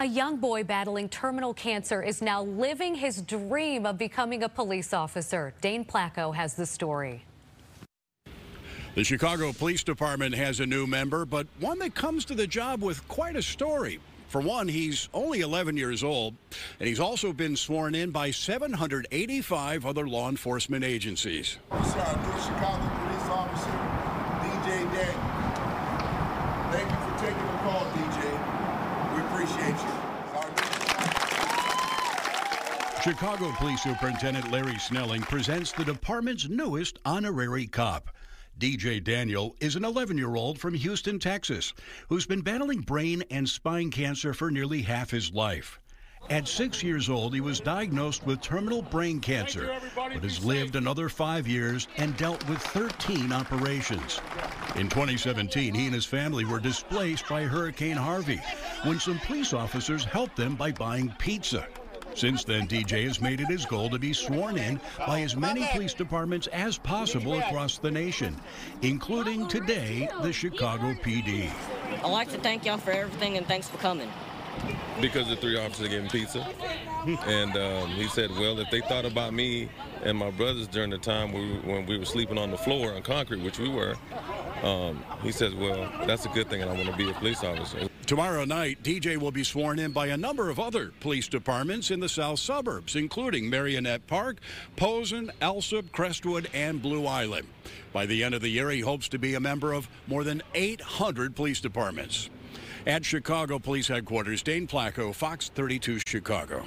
A young boy battling terminal cancer is now living his dream of becoming a police officer. Dane Placko has the story. The Chicago Police Department has a new member, but one that comes to the job with quite a story. For one, he's only 11 years old, and he's also been sworn in by 785 other law enforcement agencies. Sir, I'm new Chicago police officer, DJ Daniel. Thank you for taking the call, DJ. We appreciate you. Chicago Police Superintendent Larry Snelling presents the department's newest honorary cop. DJ Daniel is an 11 year old from Houston, Texas, who's been battling brain and spine cancer for nearly half his life. At six years old, he was diagnosed with terminal brain cancer, but has lived another five years and dealt with 13 operations. In 2017, he and his family were displaced by Hurricane Harvey when some police officers helped them by buying pizza. Since then, DJ has made it his goal to be sworn in by as many police departments as possible across the nation, including today the Chicago PD. I'd like to thank y'all for everything and thanks for coming. Because the three officers gave him pizza. and um, he said, well, if they thought about me and my brothers during the time we, when we were sleeping on the floor on concrete, which we were, um, he says, well, that's a good thing and I want to be a police officer. Tomorrow night, DJ will be sworn in by a number of other police departments in the south suburbs, including Merrionette Park, Posen, Alsip, Crestwood, and Blue Island. By the end of the year, he hopes to be a member of more than 800 police departments. At Chicago Police Headquarters, Dane Placko, Fox 32 Chicago.